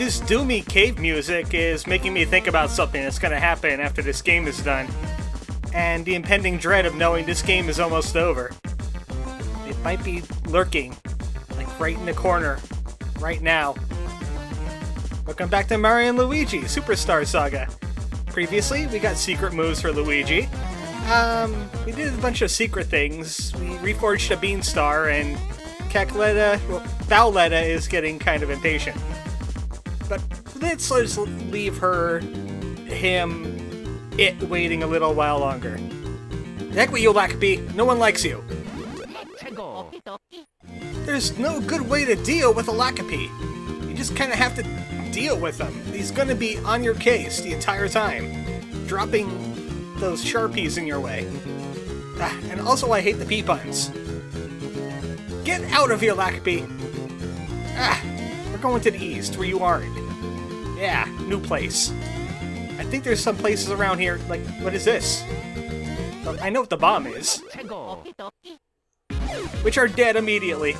this doomy cave music is making me think about something that's gonna happen after this game is done. And the impending dread of knowing this game is almost over. It might be lurking, like right in the corner, right now. Welcome back to Mario Luigi Superstar Saga. Previously, we got secret moves for Luigi. Um, we did a bunch of secret things. We reforged a Bean Star, and Cackletta, well, Bowletta is getting kind of impatient. But let's just leave her, him, it waiting a little while longer. Heck with you, Lakipea. No one likes you. There's no good way to deal with a Lakipea. You just kind of have to deal with him. He's gonna be on your case the entire time, dropping those Sharpeas in your way. Ah, and also, I hate the pea puns. Get out of here, Lakipea! Ah, we're going to the east, where you aren't. Yeah, new place. I think there's some places around here, like, what is this? Oh, I know what the bomb is. Which are dead immediately.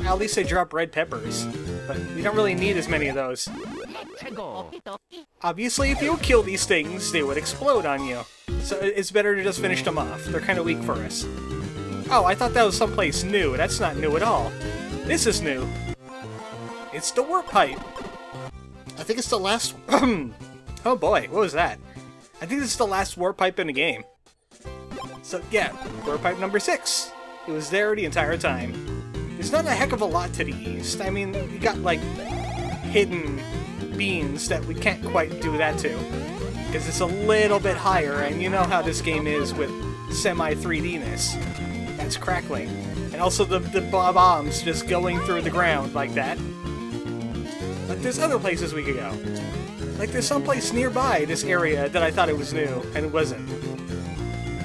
At least they drop red peppers. But we don't really need as many of those. Obviously, if you kill these things, they would explode on you. So it's better to just finish them off. They're kind of weak for us. Oh, I thought that was someplace new. That's not new at all. This is new. It's the warp pipe. I think it's the last... oh boy, what was that? I think this is the last warp pipe in the game. So yeah, warp pipe number six. It was there the entire time. There's not a heck of a lot to the east. I mean, you got like hidden beans that we can't quite do that to. Because it's a little bit higher, and you know how this game is with semi-3Dness. That's crackling. And also the, the bombs just going through the ground like that. There's other places we could go. Like there's some place nearby this area that I thought it was new, and it wasn't.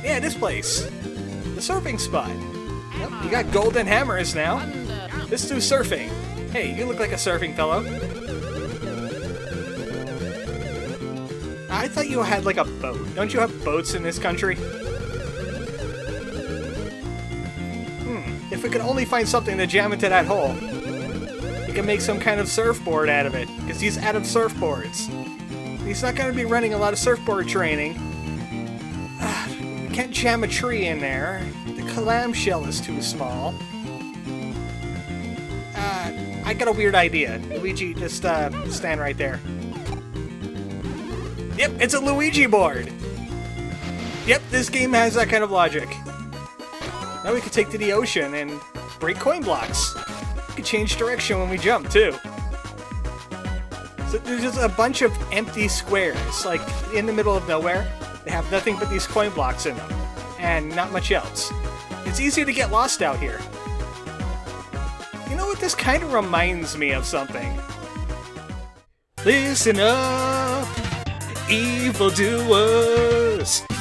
Yeah, this place. The surfing spot. Yep, you got golden hammers now. Let's do surfing. Hey, you look like a surfing fellow. I thought you had like a boat. Don't you have boats in this country? Hmm, if we could only find something to jam into that hole. We can make some kind of surfboard out of it, because he's out of surfboards. He's not going to be running a lot of surfboard training. Uh, can't jam a tree in there. The clamshell is too small. Uh, I got a weird idea. Luigi, just uh, stand right there. Yep, it's a Luigi board! Yep, this game has that kind of logic. Now we can take to the ocean and break coin blocks. Can change direction when we jump, too. So there's just a bunch of empty squares, like in the middle of nowhere. They have nothing but these coin blocks in them, and not much else. It's easy to get lost out here. You know what? This kind of reminds me of something. Listen up, evildoers!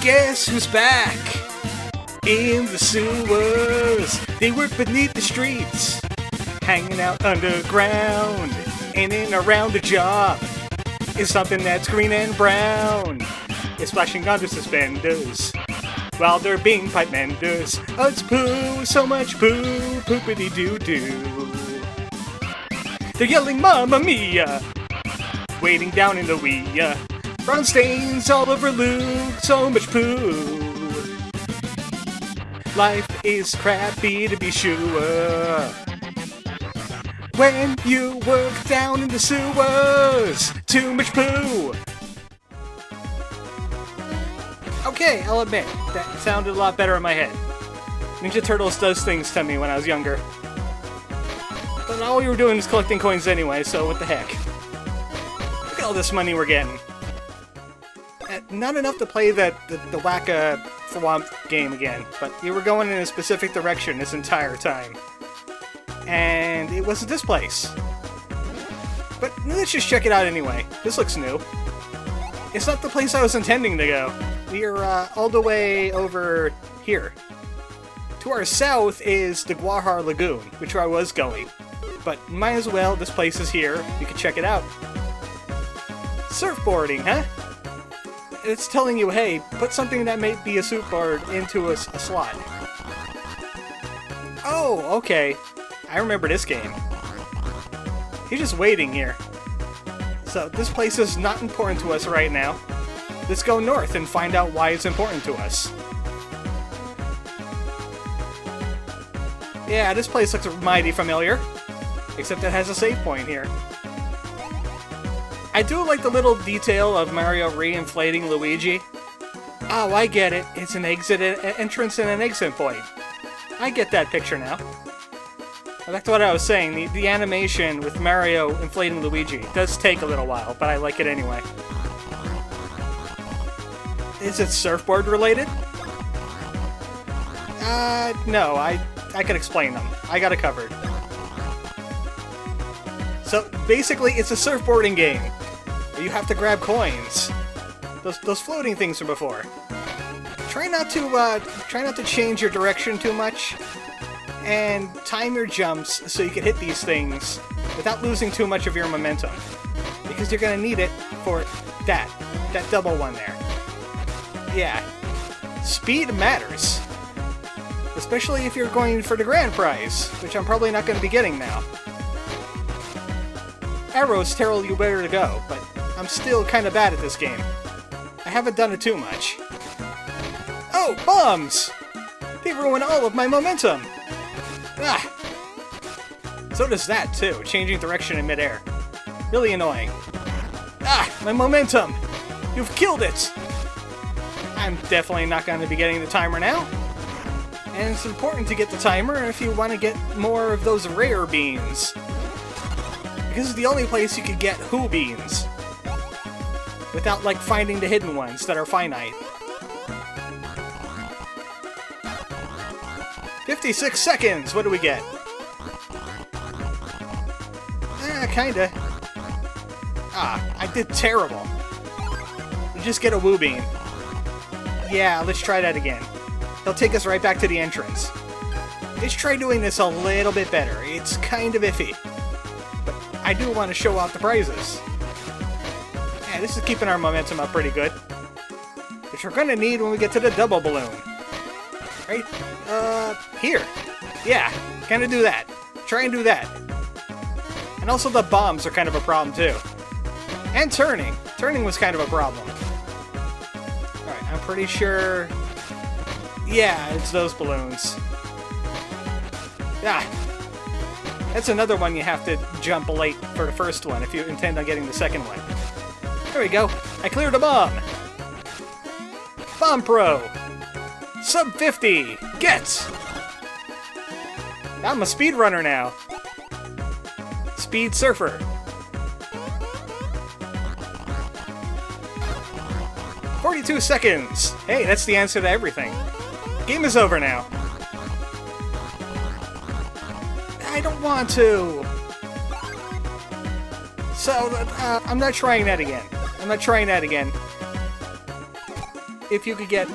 Guess who's back? In the sewers, they work beneath the streets, hanging out underground, in and around the job. Is something that's green and brown. Is splashing on the suspenders while they're being pipe menders. Oh, it's poo, so much poo, poopity doo doo. They're yelling, Mamma Mia! Waiting down in the wee. Brown stains all over Luke, so much poo. Life is crappy to be sure. When you work down in the sewers, too much poo. Okay, I'll admit, that sounded a lot better in my head. Ninja Turtles does things to me when I was younger. But all we were doing was collecting coins anyway, so what the heck. Look at all this money we're getting. Uh, not enough to play the, the, the Wacka Thwomp game again, but you were going in a specific direction this entire time. And it wasn't this place. But let's just check it out anyway. This looks new. It's not the place I was intending to go. We are uh, all the way over here. To our south is the Gwarhar Lagoon, which I was going. But might as well, this place is here. You can check it out. Surfboarding, huh? It's telling you, hey, put something that may be a surfboard into a, a slot. Oh, okay. I remember this game. He's just waiting here. So this place is not important to us right now. Let's go north and find out why it's important to us. Yeah, this place looks mighty familiar. Except it has a save point here. I do like the little detail of Mario re-inflating Luigi. Oh, I get it. It's an exit an entrance and an exit point. I get that picture now. Back to what I was saying, the, the animation with Mario inflating Luigi does take a little while, but I like it anyway. Is it surfboard related? Uh, no, I, I can explain them. I got it covered. So, basically, it's a surfboarding game. You have to grab coins. Those, those floating things from before. Try not to, uh, try not to change your direction too much and time your jumps so you can hit these things without losing too much of your momentum. Because you're going to need it for that, that double one there. Yeah, speed matters. Especially if you're going for the grand prize, which I'm probably not going to be getting now. Arrows tell you where to go, but I'm still kind of bad at this game. I haven't done it too much. Oh, bombs! They ruin all of my momentum! Ah! So does that, too, changing direction in midair. Really annoying. Ah! My momentum! You've killed it! I'm definitely not going to be getting the timer now. And it's important to get the timer if you want to get more of those rare beans. Because it's the only place you could get Hoo beans. Without, like, finding the hidden ones that are finite. 56 seconds! What do we get? Eh, kinda. Ah, I did terrible. We just get a Woo Bean. Yeah, let's try that again. He'll take us right back to the entrance. Let's try doing this a little bit better. It's kind of iffy. But I do want to show off the prizes. Yeah, this is keeping our momentum up pretty good. Which we're going to need when we get to the double balloon. Right? Uh, here. Yeah, kind of do that. Try and do that. And also the bombs are kind of a problem too. And turning. Turning was kind of a problem. Alright, I'm pretty sure... Yeah, it's those balloons. Yeah. That's another one you have to jump late for the first one if you intend on getting the second one. There we go. I cleared a bomb. Bomb Pro. Sub 50! Get! I'm a speedrunner now. Speed Surfer. Forty-two seconds! Hey, that's the answer to everything. Game is over now. I don't want to! So, uh, I'm not trying that again. I'm not trying that again. If you could get,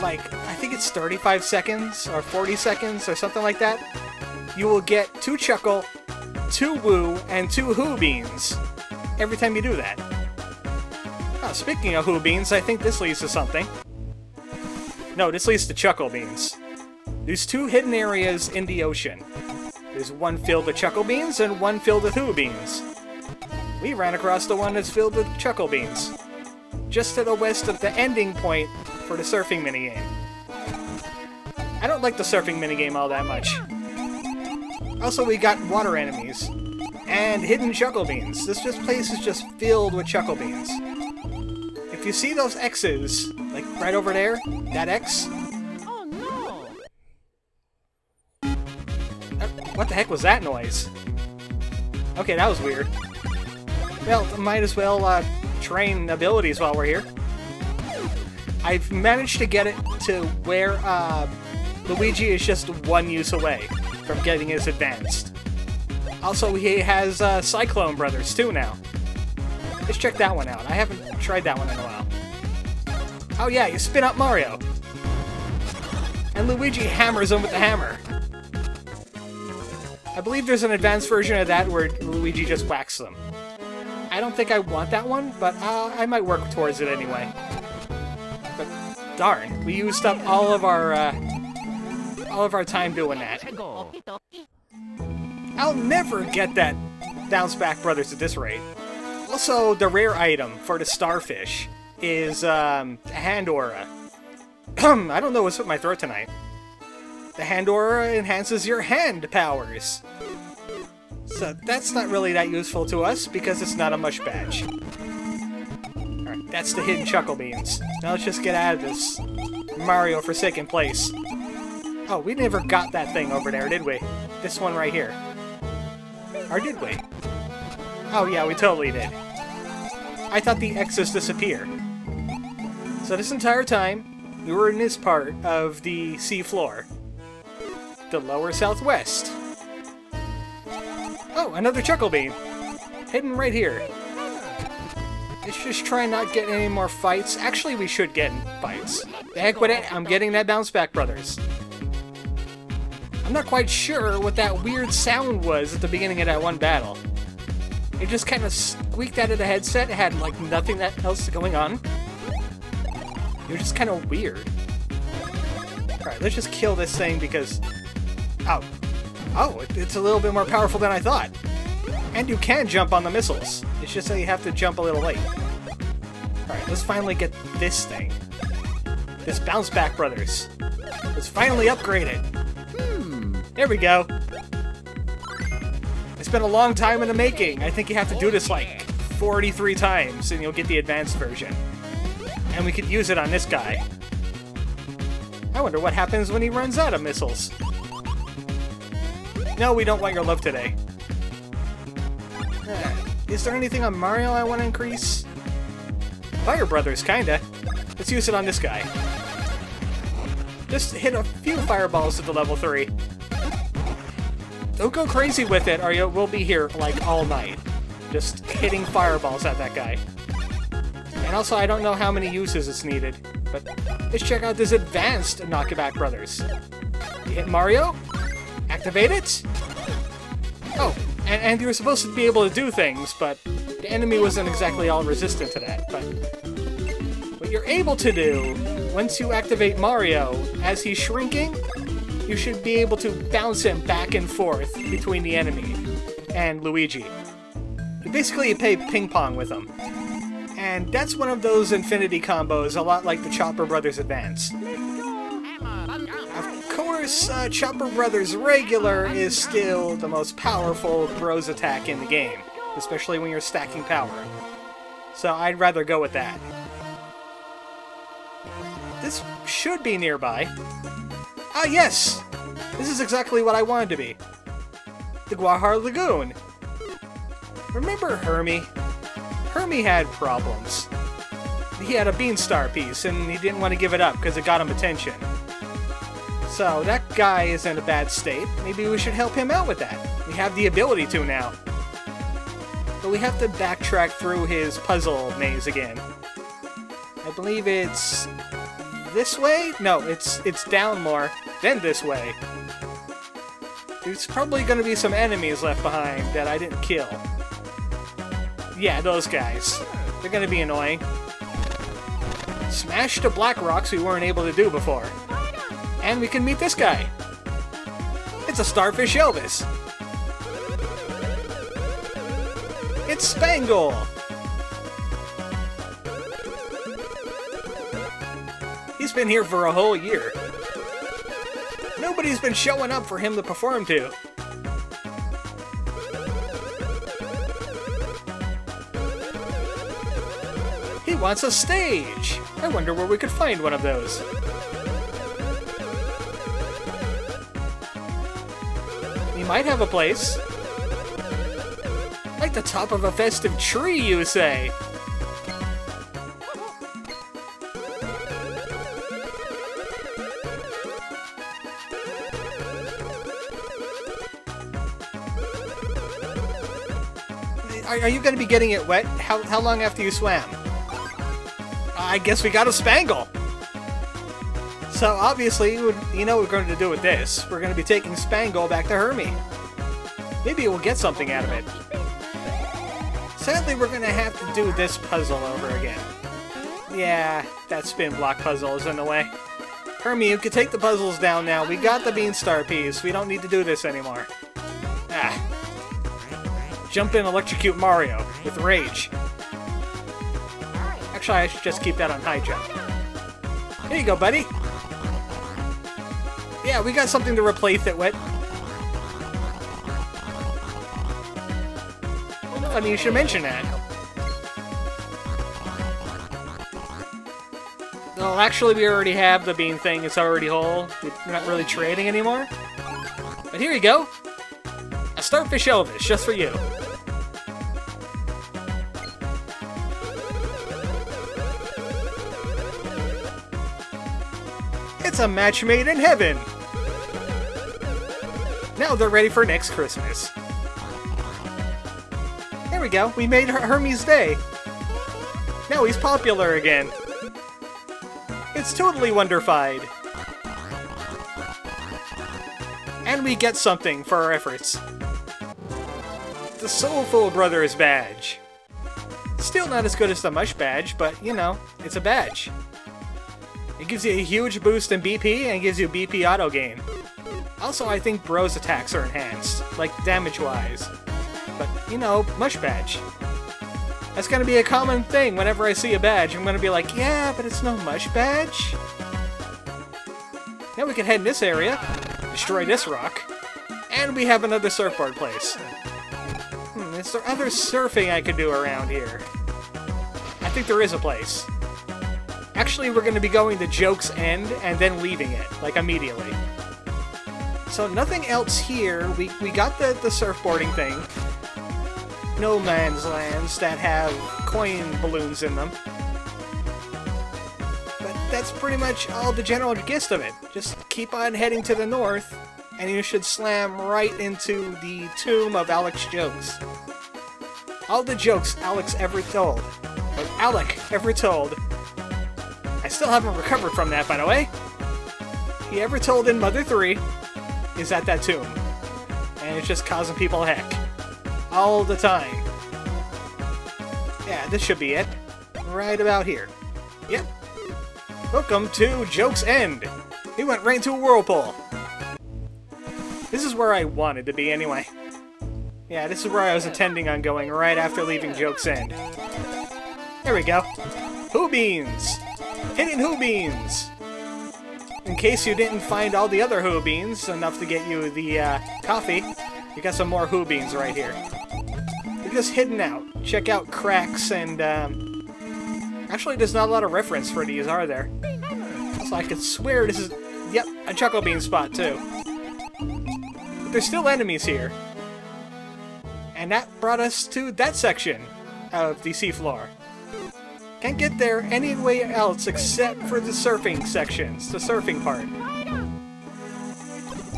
like, I think it's 35 seconds or 40 seconds or something like that, you will get two Chuckle, two Woo, and two Hoo Beans every time you do that. Oh, speaking of Hoo Beans, I think this leads to something. No, this leads to Chuckle Beans. There's two hidden areas in the ocean. There's one filled with Chuckle Beans and one filled with Hoo Beans. We ran across the one that's filled with Chuckle Beans, just to the west of the ending point for the surfing minigame. I don't like the surfing minigame all that much. Also, we got water enemies. And hidden Chuckle Beans. This just place is just filled with Chuckle Beans. If you see those X's, like right over there, that X... Oh no! Uh, what the heck was that noise? Okay, that was weird. Well, might as well uh, train abilities while we're here. I've managed to get it to where uh, Luigi is just one use away from getting his advanced. Also, he has uh, Cyclone Brothers too now. Let's check that one out. I haven't tried that one in a while. Oh yeah, you spin up Mario. And Luigi hammers him with the hammer. I believe there's an advanced version of that where Luigi just whacks them. I don't think I want that one, but uh, I might work towards it anyway. But darn, we used up all of our uh, all of our time doing that. I'll never get that Bounce Back Brothers at this rate. Also, the rare item for the starfish is um, a hand aura. I don't know what's with my throat tonight. The hand aura enhances your hand powers. So that's not really that useful to us because it's not a mush badge. Alright, that's the hidden Chuckle Beans. Now let's just get out of this Mario Forsaken place. Oh, we never got that thing over there, did we? This one right here. Or did we? Oh yeah, we totally did. I thought the X's disappear. So this entire time, we were in this part of the sea floor. The lower southwest. Oh, another Chuckle Bean. Hidden right here. Let's just try not get any more fights. Actually, we should get fights. The heck with it, I'm getting that Bounce Back Brothers. I'm not quite sure what that weird sound was at the beginning of that one battle. It just kind of squeaked out of the headset. It had like nothing that else going on. It was just kind of weird. Alright, let's just kill this thing because... Oh. Oh, it's a little bit more powerful than I thought. And you can jump on the missiles. It's just that you have to jump a little late. Alright, let's finally get this thing. This Bounce Back Brothers. It's finally upgraded. There we go. It's been a long time in the making. I think you have to do this like 43 times and you'll get the advanced version. And we could use it on this guy. I wonder what happens when he runs out of missiles. No, we don't want your love today. Uh, is there anything on Mario I want to increase? Fire Brothers, kinda. Let's use it on this guy. Just hit a few fireballs at the level 3. Don't go crazy with it, or you will be here, like, all night. Just hitting fireballs at that guy. And also, I don't know how many uses it's needed, but let's check out this advanced Knockback Brothers. You hit Mario, activate it. Oh, and, and you're supposed to be able to do things, but the enemy wasn't exactly all resistant to that. But what you're able to do, once you activate Mario, as he's shrinking, you should be able to bounce him back and forth between the enemy and Luigi. Basically, you play ping pong with him. And that's one of those infinity combos, a lot like the Chopper Brothers Advance. Of course, uh, Chopper Brothers Regular is still the most powerful Bros attack in the game, especially when you're stacking power. So I'd rather go with that. This should be nearby. Ah, yes! This is exactly what I wanted to be. The Gwarhar Lagoon. Remember Hermie? Hermie had problems. He had a Beanstar piece, and he didn't want to give it up because it got him attention. So that guy is in a bad state. Maybe we should help him out with that. We have the ability to now. But we have to backtrack through his puzzle maze again. I believe it's this way? No, it's it's down more, then this way. There's probably going to be some enemies left behind that I didn't kill. Yeah, those guys. They're going to be annoying. Smash the black rocks we weren't able to do before. And we can meet this guy. It's a Starfish Elvis. It's Spangle! He's been here for a whole year. Nobody's been showing up for him to perform to. He wants a stage! I wonder where we could find one of those. He might have a place. Like the top of a festive tree, you say? Are, you going to be getting it wet? How, how long after you swam? I guess we got a Spangle! So obviously, you know what we're going to do with this. We're going to be taking Spangle back to Hermie. Maybe we'll get something out of it. Sadly, we're going to have to do this puzzle over again. Yeah, that spin block puzzle is in the way. Hermie, you can take the puzzles down now. We got the Beanstar piece. We don't need to do this anymore. Jump in electrocute Mario with Rage. Actually, I should just keep that on high jump. Here you go, buddy. Yeah, we got something to replace it with. Funny you should mention that. Well, actually, we already have the bean thing. It's already whole. We're not really trading anymore. But here you go. A Starfish Elvis, just for you. A match made in heaven! Now they're ready for next Christmas. There we go, we made Her Hermie's Day. Now he's popular again. It's totally wonderfied. And we get something for our efforts. The Soulful Brothers badge. Still not as good as the Mush badge, but you know, it's a badge. It gives you a huge boost in BP and gives you BP auto gain. Also, I think Bros attacks are enhanced, like damage-wise. But, you know, Mush badge. That's gonna be a common thing whenever I see a badge. I'm gonna be like, yeah, but it's no Mush badge. Now we can head in this area, destroy this rock, and we have another surfboard place. Hmm, is there other surfing I could do around here? I think there is a place. Actually, we're going to be going to Joke's End and then leaving it, like immediately. So nothing else here. We, we got the, the surfboarding thing. No man's lands that have coin balloons in them. But that's pretty much all the general gist of it. Just keep on heading to the north, and you should slam right into the tomb of Alex Jokes. All the jokes Alex ever told, or Alec ever told, still haven't recovered from that, by the way. He ever told in Mother 3 is at that tomb. And it's just causing people heck. All the time. Yeah, this should be it. Right about here. Yep. Welcome to Joke's End. He went right into a whirlpool. This is where I wanted to be anyway. Yeah, this is where I was intending on going right after leaving Joke's End. There we go. Hoo Beans! Hidden Hoo Beans! In case you didn't find all the other Hoo Beans enough to get you the uh, coffee, you got some more Hoo Beans right here. They're just hidden out. Check out cracks and, um... Actually, there's not a lot of reference for these, are there? So I could swear this is... Yep, a Chuckle Bean spot, too. But there's still enemies here. And that brought us to that section of the seafloor. Can't get there any way else except for the surfing sections, the surfing part.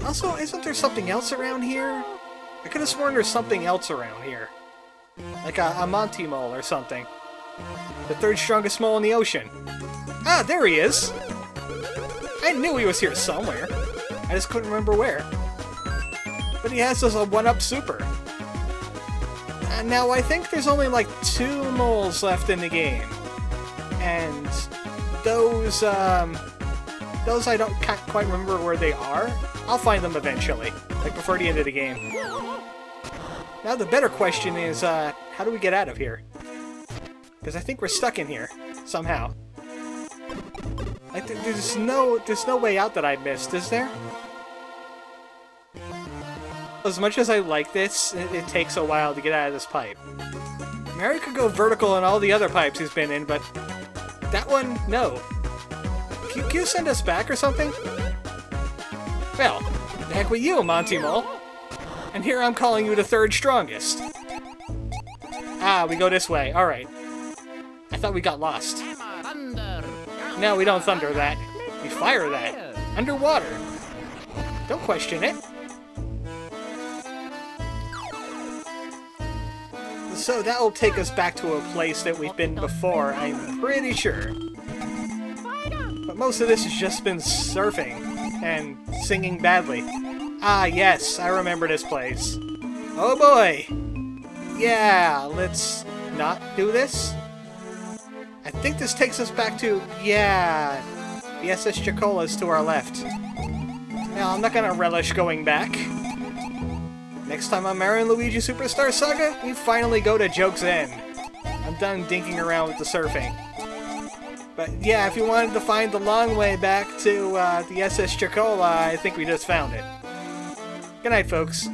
Also, isn't there something else around here? I could have sworn there's something else around here. Like a, a Monty mole or something. The third strongest mole in the ocean. Ah, there he is! I knew he was here somewhere. I just couldn't remember where. But he has us a one-up super. And now I think there's only like two moles left in the game and those um, those I don't quite remember where they are. I'll find them eventually, like before the end of the game. Now the better question is, uh, how do we get out of here? Because I think we're stuck in here somehow. Like there's no there's no way out that I missed, is there? As much as I like this, it, it takes a while to get out of this pipe. Mary could go vertical in all the other pipes he's been in, but that one, no. Can, can you send us back or something? Well, the heck with you, Monty Mole. And here I'm calling you the third strongest. Ah, we go this way. Alright. I thought we got lost. No, we don't thunder that. We fire that. Underwater. Don't question it. So that'll take us back to a place that we've been before, I'm pretty sure. But most of this has just been surfing and singing badly. Ah, yes, I remember this place. Oh boy! Yeah, let's not do this. I think this takes us back to, yeah, the SS Chuckola's to our left. Now, I'm not gonna relish going back. Next time on Mario Luigi Superstar Saga, we finally go to Joke's End. I'm done dinking around with the surfing. But yeah, if you wanted to find the long way back to uh, the SS Chuckola, I think we just found it. Good night, folks.